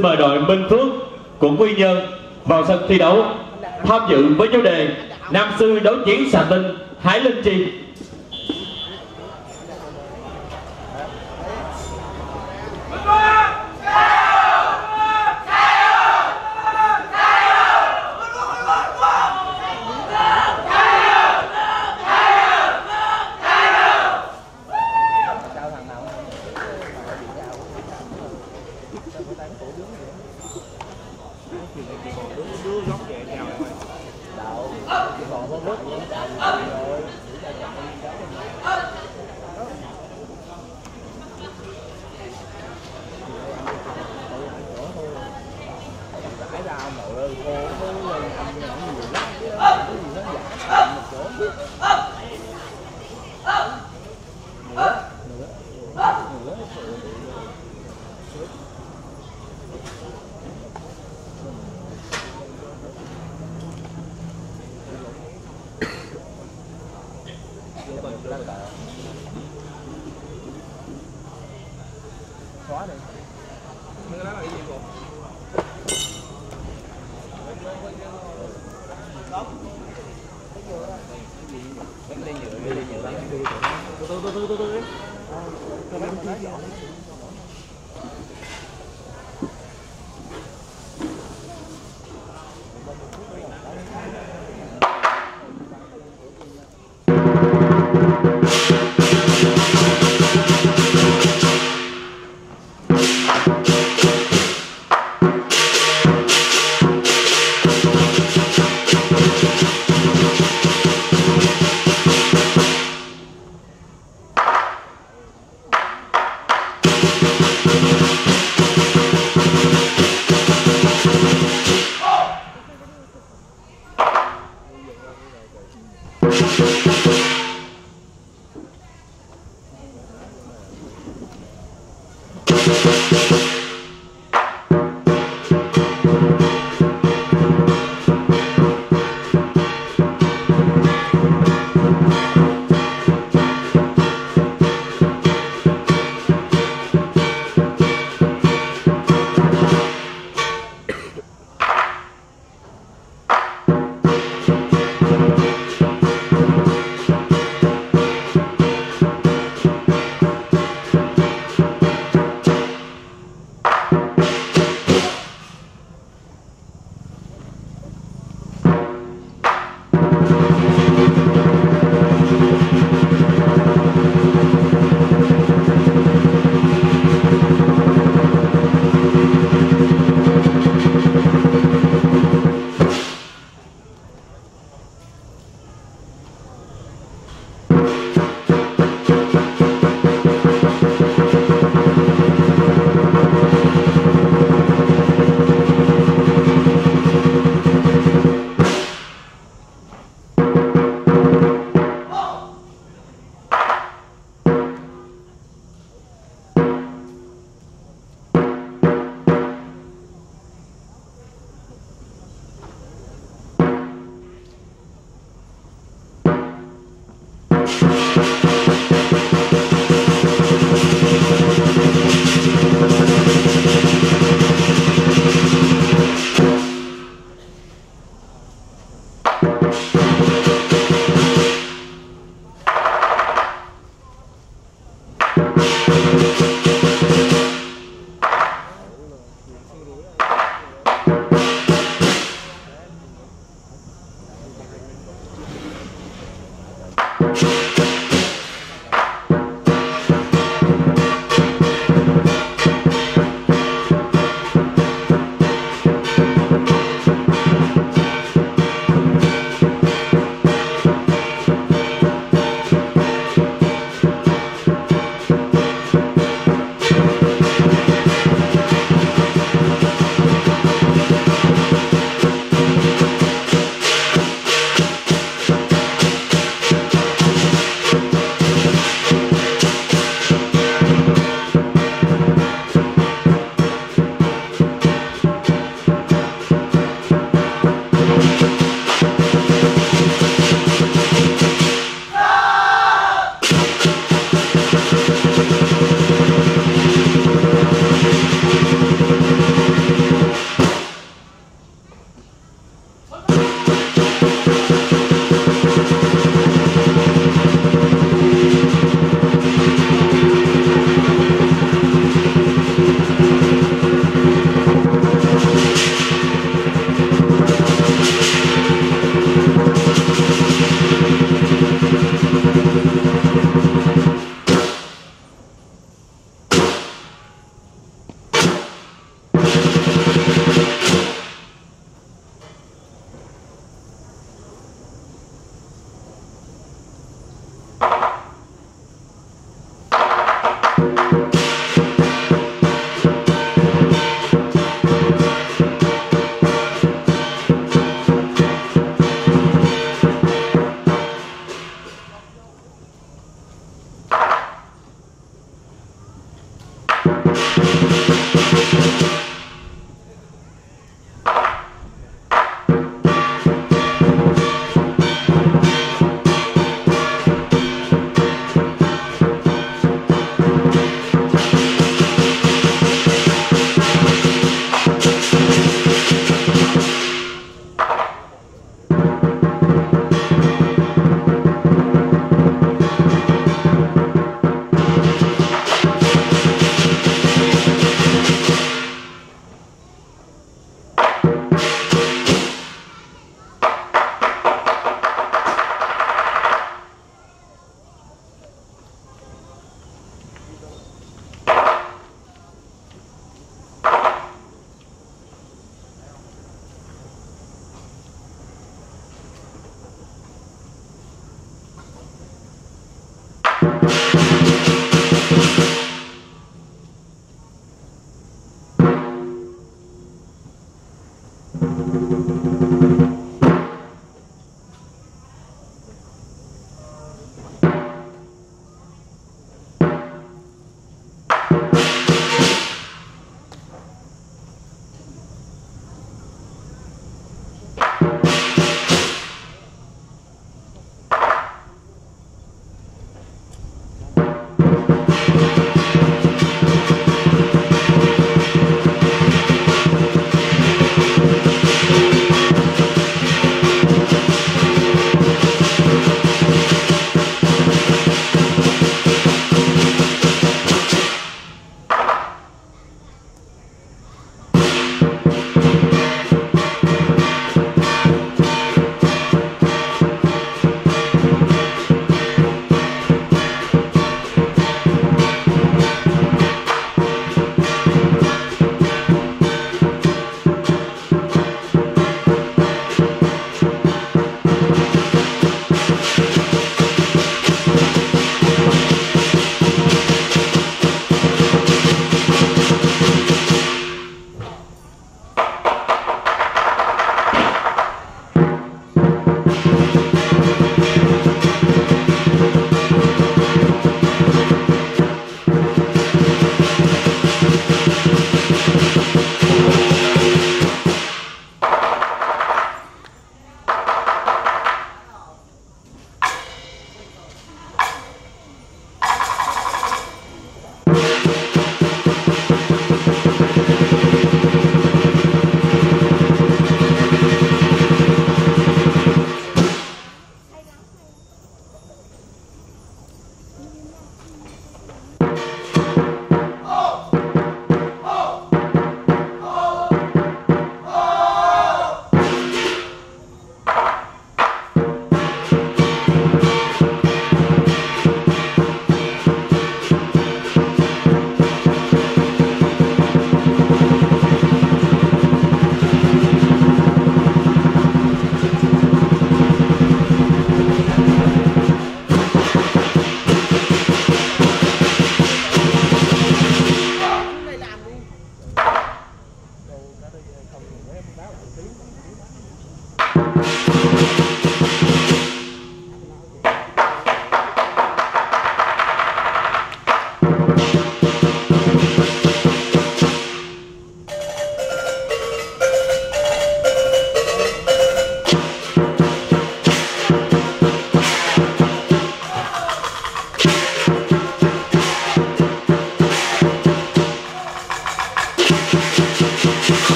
xin mời đội Minh Phước của Quy Nhơn vào sân thi đấu tham dự với chủ đề Nam sư đấu chiến xà tinh Hải Linh Chi. cổ đứng vậy nó thì là chị còn đứng đứa góc vậy nào rồi đậu chị còn có mất rồi Hãy subscribe cho kênh Ghiền Mì Gõ Để không bỏ lỡ những video hấp dẫn xóa đi. Cái đó là cái gì?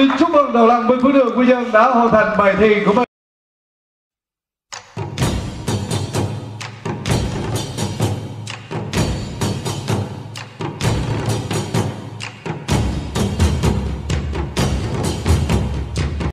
Xin chúc mừng đầu lòng, Minh Phú Đường Quy Nhơn đã hoàn thành bài thi của mình.